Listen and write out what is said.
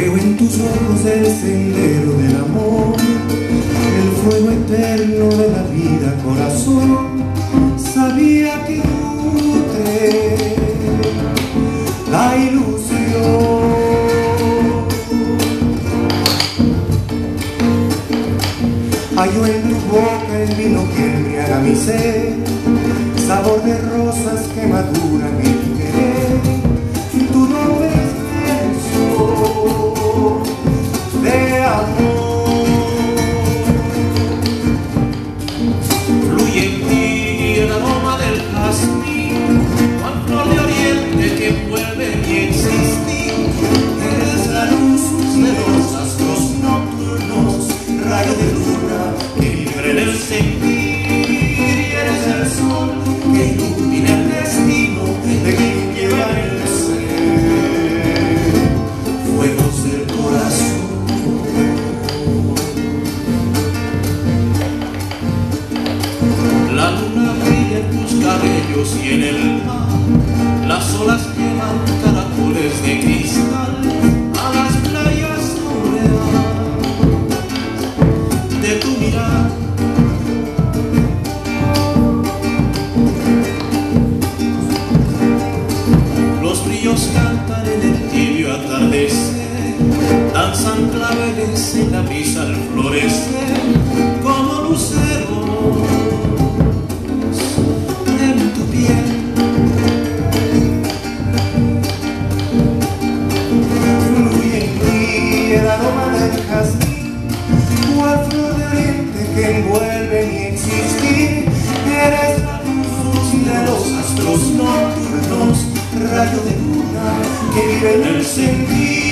tus ojos el sendero del amor, el fuego eterno de la vida, corazón, sabía que nutre la ilusión. Hallo en tu boca el vino que embriaga mi sed, sabor de rosas que maduran tus cabellos y en el mar, las olas llevan caracoles de cristal a las playas florear de tu mirar. Los brillos cantan en el tibio atardecer, danzan claveles en la brisa aroma del jazmín, cual flor de oriente que envuelve mi existir. Eres la luz de los astros nocturnos, rayo de luna que vive en el sentir.